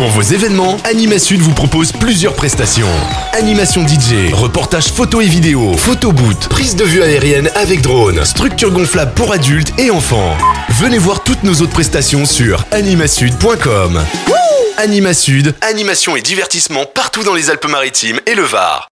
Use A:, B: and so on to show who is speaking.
A: Pour vos événements, Animasud vous propose plusieurs prestations. Animation DJ, reportage photo et vidéo, photoboot, prise de vue aérienne avec drone, structure gonflable pour adultes et enfants. Venez voir toutes nos autres prestations sur animasud.com. Animasud, animation et divertissement partout dans les Alpes-Maritimes et le Var.